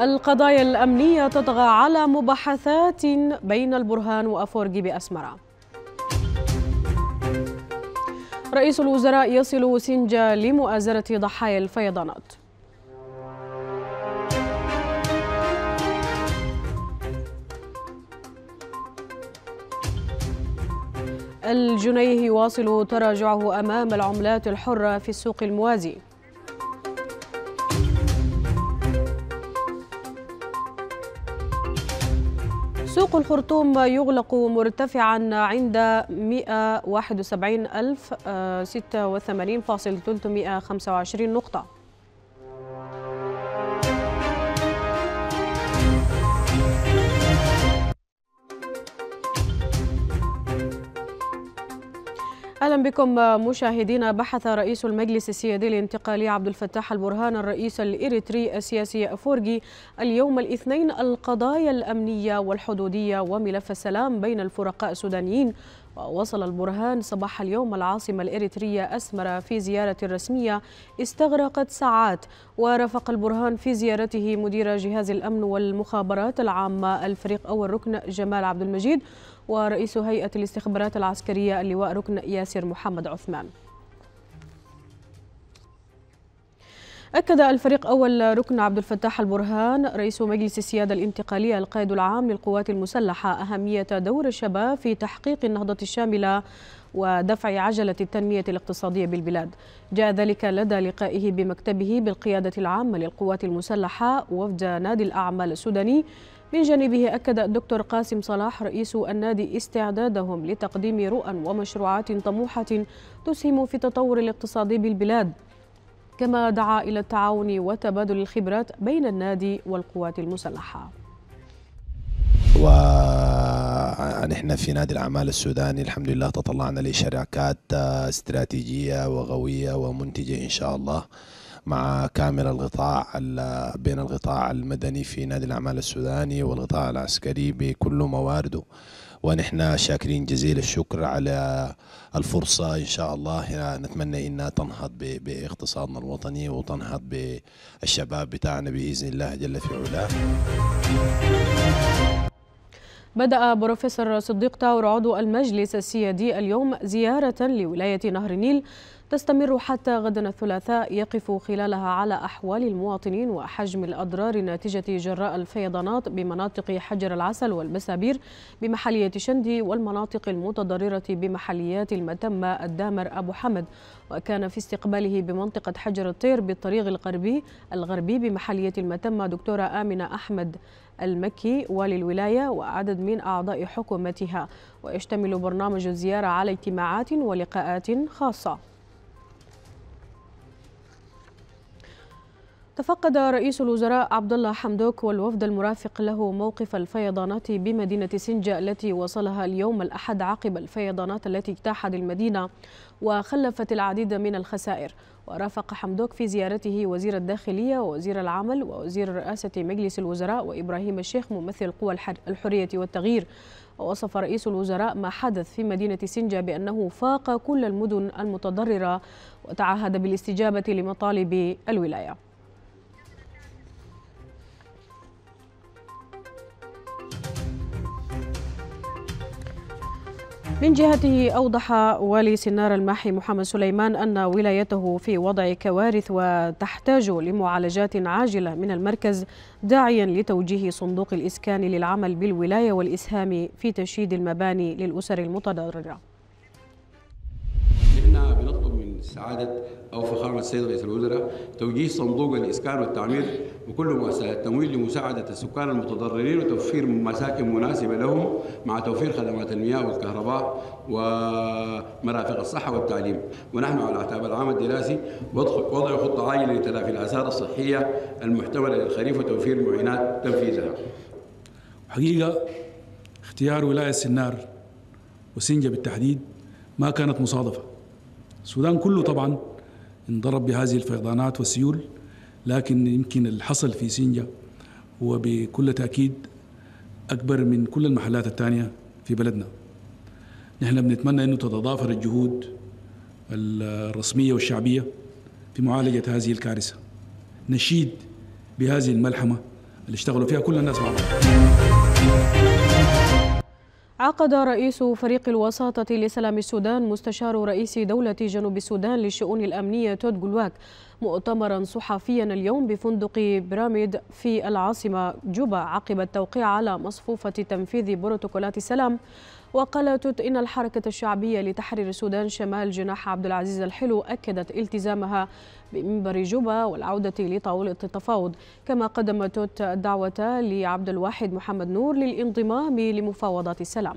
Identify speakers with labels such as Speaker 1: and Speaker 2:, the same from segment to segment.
Speaker 1: القضايا الأمنية تطغى على مباحثات بين البرهان وأفورجي بأسمرة. رئيس الوزراء يصل سنجا لمؤازرة ضحايا الفيضانات. الجنيه يواصل تراجعه أمام العملات الحرة في السوق الموازي. سوق الخرطوم يغلق مرتفعا عند 171,086.325 نقطة. بكم مشاهدينا بحث رئيس المجلس السيادي الانتقالي عبد الفتاح البرهان الرئيس الإريتري السياسي افورجي اليوم الاثنين القضايا الأمنية والحدودية وملف السلام بين الفرقاء السودانيين. ووصل البرهان صباح اليوم العاصمة الإريترية أسمرة في زيارة رسمية استغرقت ساعات. ورافق البرهان في زيارته مدير جهاز الأمن والمخابرات العامة الفريق أول ركن جمال عبد المجيد. ورئيس هيئة الاستخبارات العسكرية اللواء ركن ياسر محمد عثمان. أكد الفريق أول ركن عبد الفتاح البرهان رئيس مجلس السيادة الانتقالية القائد العام للقوات المسلحة أهمية دور الشباب في تحقيق النهضة الشاملة ودفع عجلة التنمية الاقتصادية بالبلاد. جاء ذلك لدى لقائه بمكتبه بالقيادة العامة للقوات المسلحة وفد نادي الأعمال السوداني من جانبه أكد الدكتور قاسم صلاح رئيس النادي استعدادهم لتقديم رؤى ومشروعات طموحة تسهم في التطور الاقتصادي بالبلاد. كما دعا إلى التعاون وتبادل الخبرات بين النادي والقوات المسلحة.
Speaker 2: ونحن في نادي الأعمال السوداني الحمد لله تطلعنا لشراكات استراتيجية وقوية ومنتجة إن شاء الله. مع كامل القطاع بين القطاع المدني في نادي الأعمال السوداني والقطاع العسكري بكل موارده ونحن شاكرين جزيل الشكر على الفرصة إن شاء الله. نتمنى إنها تنهض باقتصادنا الوطني وتنهض بالشباب بتاعنا بإذن الله جل في علاه.
Speaker 1: بدأ بروفيسور صديق تاور عضو المجلس السيادي اليوم زيارة لولاية نهر النيل. تستمر حتى غدا الثلاثاء يقف خلالها على أحوال المواطنين وحجم الأضرار الناتجة جراء الفيضانات بمناطق حجر العسل والبسابير بمحلية شندي والمناطق المتضررة بمحليات المتمة الدامر أبو حمد. وكان في استقباله بمنطقة حجر الطير بالطريق الغربي الغربي بمحلية المتمة دكتورة آمنة أحمد. المكي والي الولاية وعدد من أعضاء حكومتها. ويشتمل برنامج الزيارة على اجتماعات ولقاءات خاصة. تفقد رئيس الوزراء عبد الله حمدوك والوفد المرافق له موقف الفيضانات بمدينة سنجا التي وصلها اليوم الأحد عقب الفيضانات التي اجتاحت المدينة وخلفت العديد من الخسائر. ورافق حمدوك في زيارته وزير الداخلية ووزير العمل ووزير رئاسة مجلس الوزراء وإبراهيم الشيخ ممثل قوى الحرية والتغيير. ووصف رئيس الوزراء ما حدث في مدينة سنجا بأنه فاق كل المدن المتضررة وتعهد بالاستجابة لمطالب الولاية. من جهته أوضح والي سنار الماحي محمد سليمان أن ولايته في وضع كوارث وتحتاج لمعالجات عاجلة من المركز داعيا لتوجيه صندوق الإسكان للعمل بالولاية والإسهام في تشييد المباني للأسر المتضررة.
Speaker 3: سعادة أو فخامة السيد رئيس الوزراء توجيه صندوق الإسكان والتعمير وكل مؤسسات التمويل لمساعدة السكان المتضررين وتوفير مساكن مناسبة لهم مع توفير خدمات المياه والكهرباء ومرافق الصحة والتعليم. ونحن على أعتاب العام الدراسي وضع خطة عاجلة لتلافي الآثار الصحية المحتملة للخريف وتوفير معينات تنفيذها.
Speaker 4: حقيقة اختيار ولاية سنار وسنجة بالتحديد ما كانت مصادفة. السودان كله طبعا انضرب بهذه الفيضانات والسيول لكن يمكن الحصل في سينجا هو بكل تأكيد أكبر من كل المحلات الثانية في بلدنا. نحن بنتمنى أنه تتضافر الجهود الرسمية والشعبية في معالجة هذه الكارثة. نشيد بهذه الملحمة اللي اشتغلوا فيها كل الناس مع بعض
Speaker 1: عقد رئيس فريق الوساطة لسلام السودان مستشار رئيس دولة جنوب السودان للشؤون الأمنية تود جلواك مؤتمرا صحفيا اليوم بفندق براميد في العاصمة جوبا عقب التوقيع على مصفوفة تنفيذ بروتوكولات السلام وقال توت إن الحركة الشعبية لتحرير السودان شمال جناح عبد العزيز الحلو أكدت التزامها بمنبر جوبا والعودة لطاولة التفاوض. كما قدم توت الدعوة لعبد الواحد محمد نور للانضمام لمفاوضات السلام.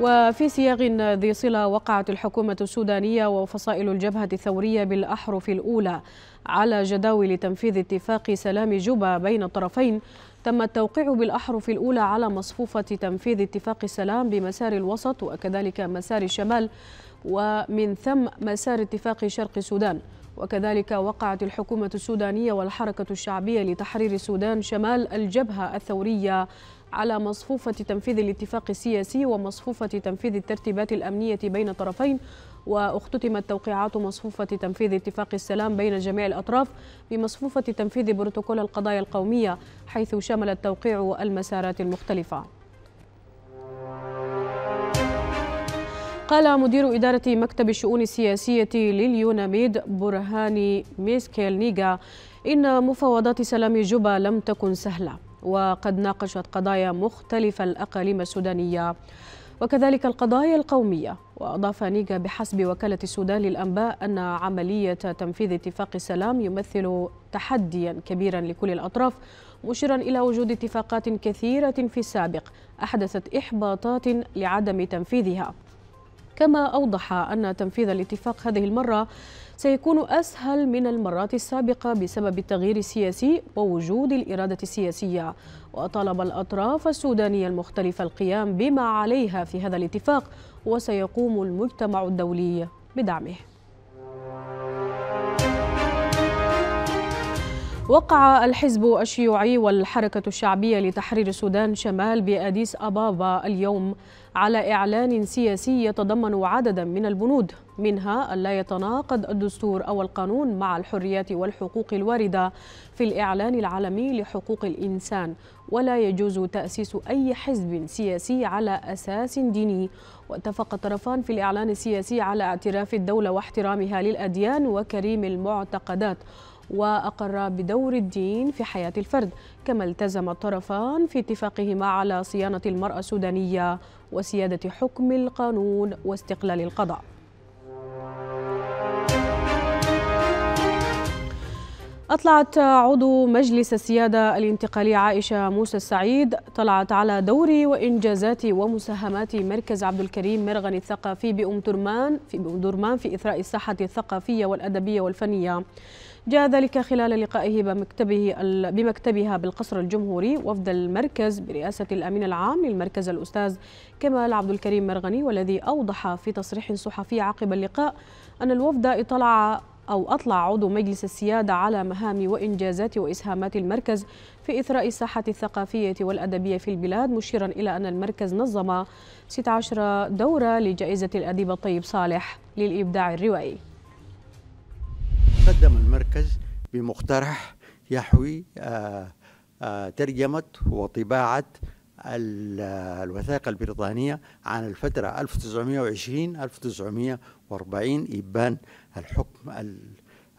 Speaker 1: وفي سياق ذي صلة وقعت الحكومة السودانية وفصائل الجبهة الثورية بالأحرف الأولى. على جداول تنفيذ اتفاق سلام جوبا بين الطرفين تم التوقيع بالأحرف الأولى على مصفوفة تنفيذ اتفاق السلام بمسار الوسط وكذلك مسار الشمال ومن ثم مسار اتفاق شرق السودان. وكذلك وقعت الحكومة السودانية والحركة الشعبية لتحرير السودان شمال الجبهة الثورية على مصفوفة تنفيذ الاتفاق السياسي ومصفوفة تنفيذ الترتيبات الأمنية بين الطرفين واختتمت توقيعات مصفوفة تنفيذ اتفاق السلام بين جميع الأطراف بمصفوفة تنفيذ بروتوكول القضايا القومية حيث شمل التوقيع المسارات المختلفة. قال مدير إدارة مكتب الشؤون السياسية لليوناميد برهاني ميسكيل نيغا إن مفاوضات سلام جوبا لم تكن سهلة وقد ناقشت قضايا مختلفة الأقاليم السودانية. وكذلك القضايا القومية وأضاف نيغا بحسب وكالة السودان للأنباء أن عملية تنفيذ اتفاق السلام يمثل تحديا كبيرا لكل الأطراف مشيرا إلى وجود اتفاقات كثيرة في السابق أحدثت إحباطات لعدم تنفيذها. كما أوضح أن تنفيذ الاتفاق هذه المرة سيكون أسهل من المرات السابقة بسبب التغيير السياسي ووجود الإرادة السياسية. وطالب الأطراف السودانية المختلفة القيام بما عليها في هذا الاتفاق وسيقوم المجتمع الدولي بدعمه. وقع الحزب الشيوعي والحركة الشعبية لتحرير السودان شمال بأديس أبابا اليوم على إعلان سياسي يتضمن عددا من البنود. منها ألا يتناقض الدستور أو القانون مع الحريات والحقوق الواردة في الإعلان العالمي لحقوق الإنسان ولا يجوز تأسيس أي حزب سياسي على أساس ديني. واتفق الطرفان في الإعلان السياسي على اعتراف الدولة واحترامها للأديان وكريم المعتقدات. وأقر بدور الدين في حياة الفرد كما التزم الطرفان في اتفاقهما على صيانة المرأة السودانية وسيادة حكم القانون واستقلال القضاء. أطلعت عضو مجلس السيادة الانتقالي عائشة موسى السعيد طلعت على دور وإنجازات ومساهمات مركز عبد الكريم مرغن الثقافي بأم درمان في أم درمان في إثراء الساحة الثقافية والأدبية والفنية. جاء ذلك خلال لقائه بمكتبه بمكتبها بالقصر الجمهوري وفد المركز برئاسة الأمين العام للمركز الأستاذ كمال عبد الكريم مرغني والذي أوضح في تصريح صحفي عقب اللقاء أن الوفد إطلع أو أطلع عضو مجلس السيادة على مهام وإنجازات وإسهامات المركز في إثراء الساحة الثقافية والأدبية في البلاد مشيرا إلى أن المركز نظم 16 دورة لجائزة الأديب الطيب صالح للإبداع الروائي.
Speaker 5: قدم المركز بمقترح يحوي آه، آه، ترجمة وطباعة الوثائق البريطانية عن الفترة 1920 1940 إبان الحكم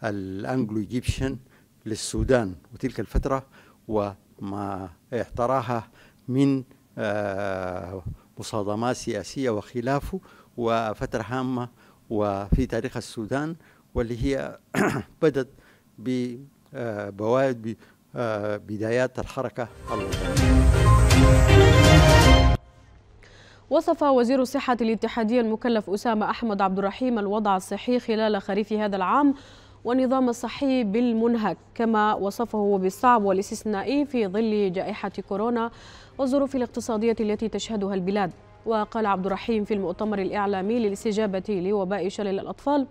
Speaker 5: الأنجلو إيجيبشن للسودان وتلك الفترة وما احتراها من آه، مصادمات سياسية وخلافه وفترة هامة وفي تاريخ السودان واللي هي بدت ببوادر آه، بدايات الحركة الوطنية.
Speaker 1: وصف وزير الصحة الاتحادية المكلف أسامة أحمد عبد الرحيم الوضع الصحي خلال خريف هذا العام والنظام الصحي بالمنهك كما وصفه بالصعب والاستثنائي في ظل جائحة كورونا والظروف الاقتصادية التي تشهدها البلاد. وقال عبد الرحيم في المؤتمر الإعلامي للاستجابة لوباء شلل الأطفال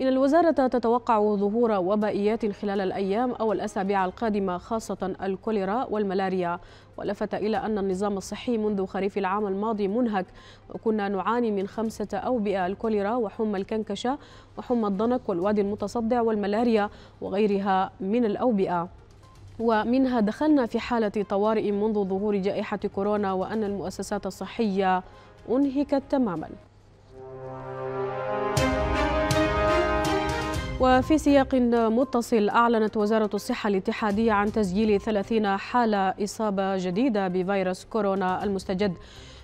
Speaker 1: إن الوزارة تتوقع ظهور وبائيات خلال الأيام أو الأسابيع القادمة خاصة الكوليرا والملاريا. ولفت إلى أن النظام الصحي منذ خريف العام الماضي منهك. وكنا نعاني من خمسة أوبئة الكوليرا وحمى الكنكشة وحمى الضنك والوادي المتصدع والملاريا وغيرها من الأوبئة. ومنها دخلنا في حالة طوارئ منذ ظهور جائحة كورونا وأن المؤسسات الصحية أنهكت تماماً. وفي سياق متصل أعلنت وزارة الصحة الاتحادية عن تسجيل 30 حالة إصابة جديدة بفيروس كورونا المستجد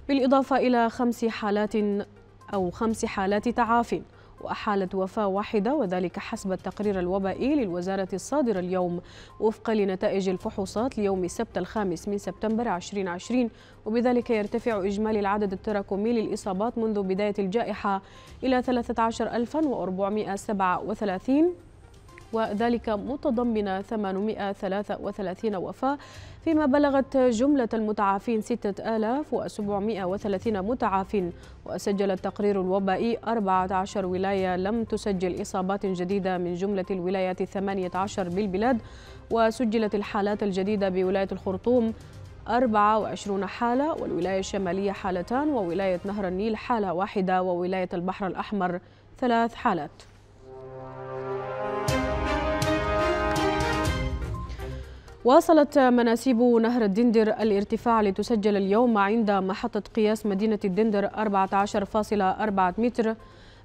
Speaker 1: بالإضافة إلى خمس حالات أو خمس حالات تعافٍ وحالة وفاة واحدة وذلك حسب التقرير الوبائي للوزارة الصادر اليوم. وفقا لنتائج الفحوصات ليوم السبت الخامس من سبتمبر 2020 وبذلك يرتفع إجمالي العدد التراكمي للإصابات منذ بداية الجائحة إلى 13437 وذلك متضمن 833 وفاة فيما بلغت جملة المتعافين 6730 متعاف وسجل التقرير الوبائي 14 ولاية لم تسجل إصابات جديدة من جملة الولايات 18 بالبلاد وسجلت الحالات الجديدة بولاية الخرطوم 24 حالة والولاية الشمالية حالتان وولاية نهر النيل حالة واحدة وولاية البحر الأحمر ثلاث حالات. واصلت مناسيب نهر الدندر الارتفاع لتسجل اليوم عند محطة قياس مدينة الدندر 14.4 متر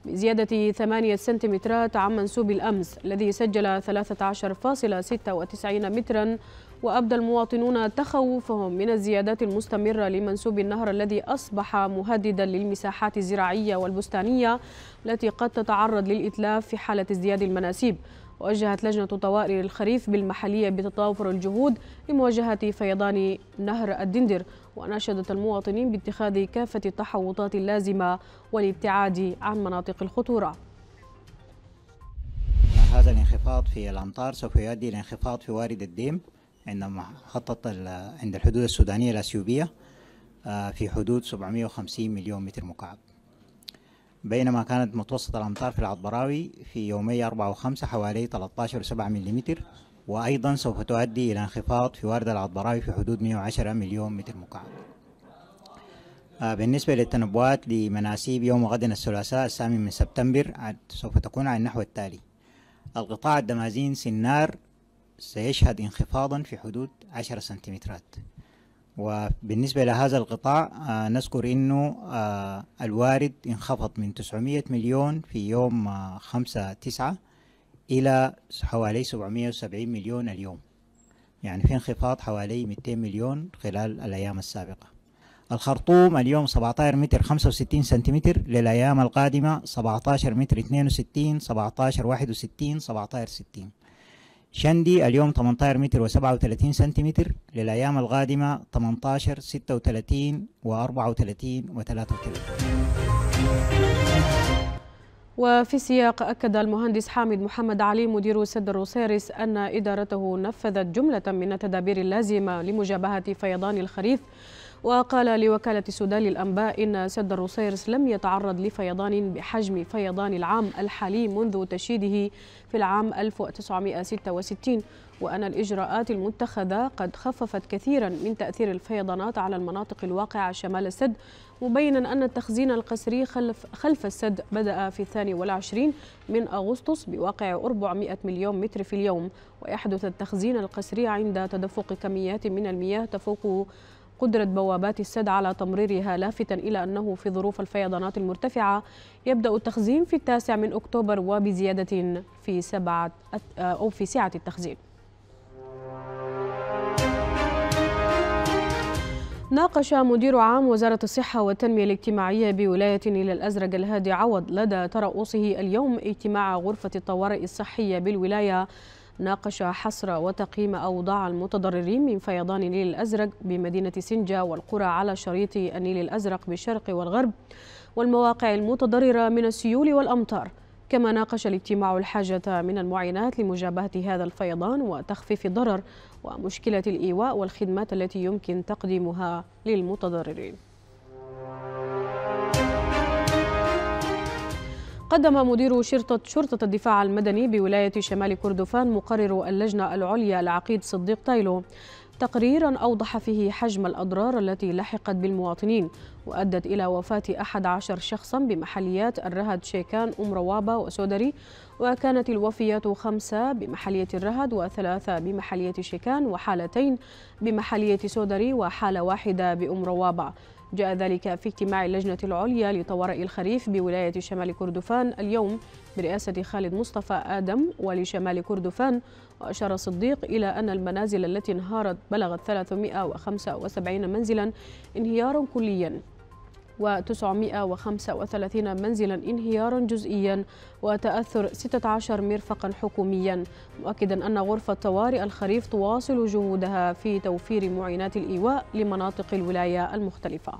Speaker 1: بزيادة 8 سنتيمترات عن منسوب الأمس الذي سجل 13.96 مترا. وأبدى المواطنون تخوفهم من الزيادات المستمرة لمنسوب النهر الذي أصبح مهددا للمساحات الزراعية والبستانية التي قد تتعرض للإتلاف في حالة ازدياد المناسيب. وجهت لجنة طوارئ الخريف بالمحلية بتضافر الجهود لمواجهة فيضان نهر الدندر وناشدت المواطنين باتخاذ كافة التحوطات اللازمة والابتعاد عن مناطق الخطورة.
Speaker 6: هذا الانخفاض في الأمطار سوف يؤدي إلى انخفاض في وارد الديم عند محطة عند الحدود السودانية الأثيوبية آه، في حدود 750 مليون متر مكعب. بينما كانت متوسط الأمطار في العطبراوي في يومي 4 و5 حوالي 13.7 ملم وأيضا سوف تؤدي إلى انخفاض في وارد العطبراوي في حدود 110 مليون متر مكعب. آه، بالنسبة للتنبؤات لمناسيب يوم غد الثلاثاء الثامن من سبتمبر سوف تكون على النحو التالي. القطاع الدمازين سنار سيشهد انخفاضا في حدود 10 سنتيمترات. وبالنسبة لهذا القطاع آه نذكر أنه آه الوارد انخفض من 900 مليون في يوم آه 5 9 إلى حوالي 770 مليون اليوم. يعني في انخفاض حوالي 200 مليون خلال الأيام السابقة. الخرطوم اليوم 17 متر 65 سنتيمتر للأيام القادمة 17 متر 62 17 61 17 60 شندي اليوم 18 متر و37 سنتيمتر للأيام القادمة 18 36 و34 و33
Speaker 1: وفي سياق أكد المهندس حامد محمد علي مدير سد الروسيرس أن إدارته نفذت جملة من التدابير اللازمة لمجابهة فيضان الخريف وقال لوكالة السودان للأنباء إن سد الروسيرس لم يتعرض لفيضان بحجم فيضان العام الحالي منذ تشييده في العام 1966 وأن الإجراءات المتخذة قد خففت كثيرا من تأثير الفيضانات على المناطق الواقعة شمال السد مبينا أن التخزين القسري خلف, خلف السد بدأ في الثاني والعشرين من أغسطس بواقع 400 مليون متر في اليوم. ويحدث التخزين القسري عند تدفق كميات من المياه تفوق قدرة بوابات السد على تمريرها لافتا إلى أنه في ظروف الفيضانات المرتفعة. يبدأ التخزين في التاسع من أكتوبر وبزيادة في سبعة أو في سعة التخزين. ناقش مدير عام وزارة الصحة والتنمية الاجتماعية بولاية النيل الأزرق الهادي عوض لدى ترأسه اليوم اجتماع غرفة الطوارئ الصحية بالولاية ناقش حصر وتقييم أوضاع المتضررين من فيضان النيل الأزرق بمدينة سنجا والقرى على شريط النيل الأزرق بالشرق والغرب والمواقع المتضررة من السيول والأمطار. كما ناقش الاجتماع الحاجة من المعينات لمجابهة هذا الفيضان وتخفيف الضرر ومشكلة الإيواء والخدمات التي يمكن تقديمها للمتضررين. قدم مدير شرطة شرطة الدفاع المدني بولاية شمال كردفان مقرر اللجنة العليا العقيد صديق تايلو. تقريرا أوضح فيه حجم الأضرار التي لحقت بالمواطنين وأدت إلى وفاة 11 شخصا بمحليات الرهد شيكان أم روابة وسودري وكانت الوفيات خمسة بمحلية الرهد وثلاثة بمحلية شيكان وحالتين بمحلية سودري وحالة واحدة بأم روابة. جاء ذلك في اجتماع اللجنة العليا لطوارئ الخريف بولاية شمال كردفان اليوم برئاسة خالد مصطفى آدم ولشمال كردفان وأشار صديق إلى أن المنازل التي انهارت بلغت 375 منزلا انهيارا كليا. و935 منزلا انهيارا جزئيا وتأثر 16 مرفقا حكوميا. مؤكدا أن غرفة طوارئ الخريف تواصل جهودها في توفير معينات الإيواء لمناطق الولاية المختلفة.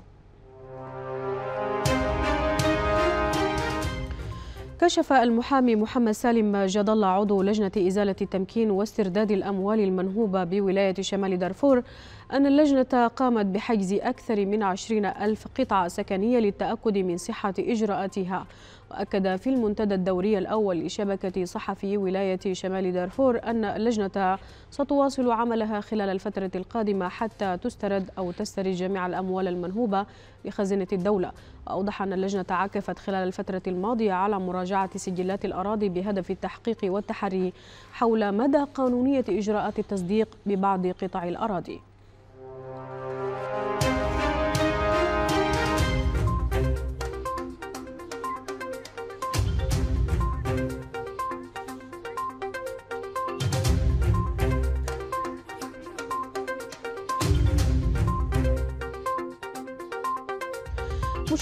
Speaker 1: كشف المحامي محمد سالم جد الله عضو لجنة إزالة التمكين واسترداد الأموال المنهوبة بولاية شمال دارفور أن اللجنة قامت بحجز أكثر من عشرين ألف قطعة سكنية للتأكد من صحة إجراءاتها. وأكد في المنتدى الدوري الأول لشبكة صحفي ولاية شمال دارفور أن اللجنة ستواصل عملها خلال الفترة القادمة حتى تسترد أو تسترد جميع الأموال المنهوبة لخزينة الدولة. وأوضح أن اللجنة عكفت خلال الفترة الماضية على مراجعة سجلات الأراضي بهدف التحقيق والتحري حول مدى قانونية إجراءات التصديق ببعض قطع الأراضي.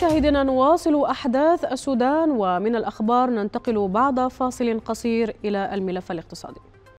Speaker 1: مشاهدينا نواصل أحداث السودان ومن الأخبار ننتقل بعد فاصل قصير إلى الملف الاقتصادي.